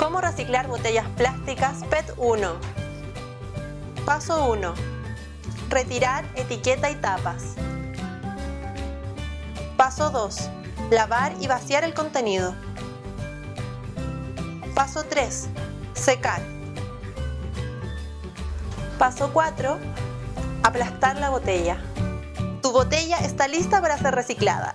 ¿Cómo reciclar botellas plásticas PET 1? Paso 1. Retirar etiqueta y tapas. Paso 2. Lavar y vaciar el contenido. Paso 3. Secar. Paso 4. Aplastar la botella. Tu botella está lista para ser reciclada.